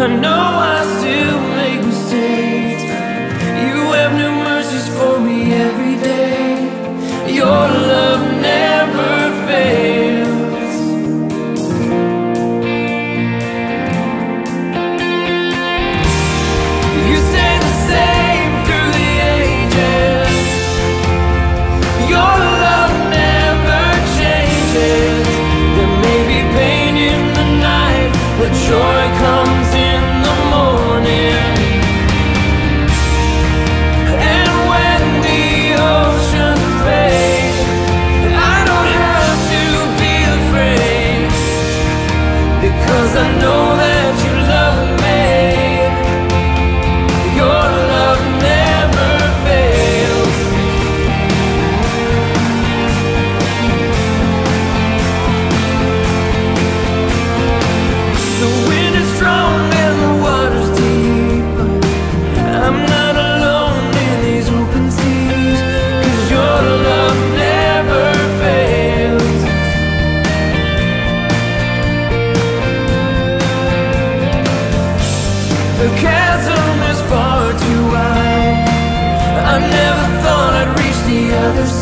I know I chasm is far too wide. I never thought I'd reach the other side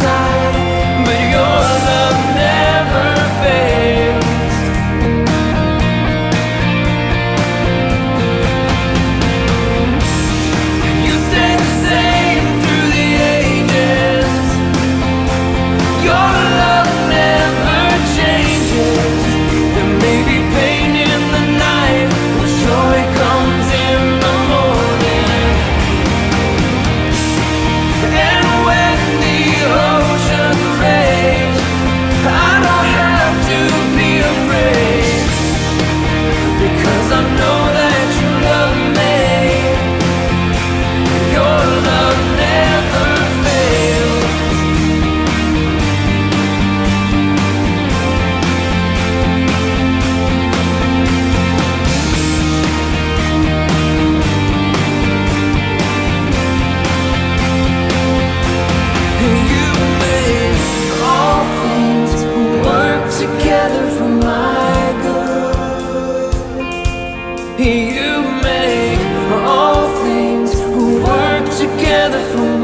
You make all things work together for